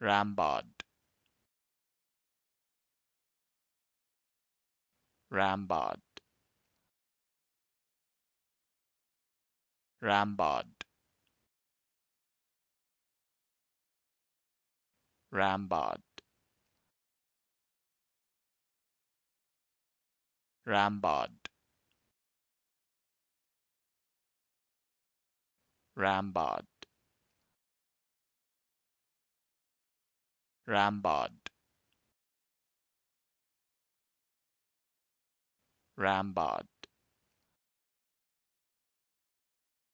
Rambod. Rambod. Rambod. Rambod. Rambod. Rambod. Rambod. Rambod.